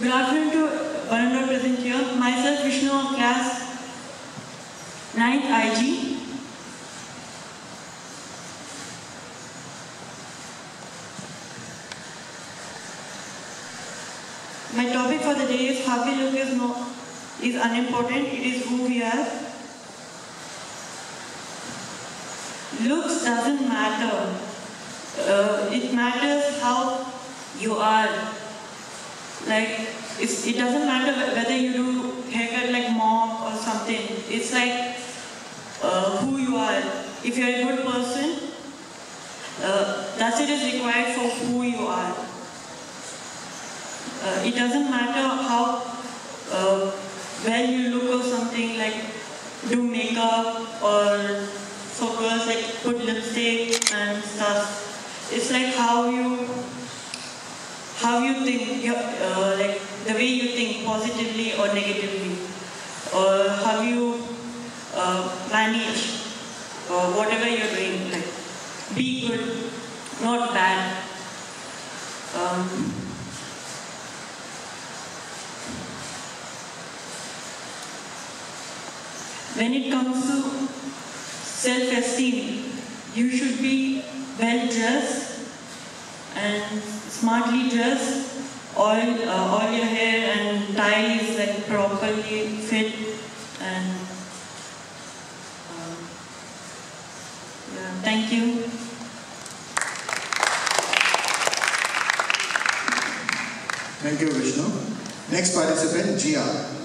Good afternoon to one present here. Myself Vishnu of class 9th IG. My topic for the day is how we look is no is unimportant. It is who we are. Looks doesn't matter. Uh, it matters how you are. Like it doesn't matter whether you do haircut like mom or something. It's like uh, who you are. If you're a good person, uh, that's it is required for who you are. Uh, it doesn't matter how uh, well you look or something like do makeup or for girls like put lipstick and stuff. It's like how you how you think, uh, like the way you think positively or negatively, or how you uh, manage uh, whatever you're doing. Like be good, not bad. Um, when it comes to self-esteem, you should be well dressed and smartly dressed. All, uh, all your hair and tie is like properly fit and um, yeah, thank you. Thank you, Vishnu. Next participant, Gia.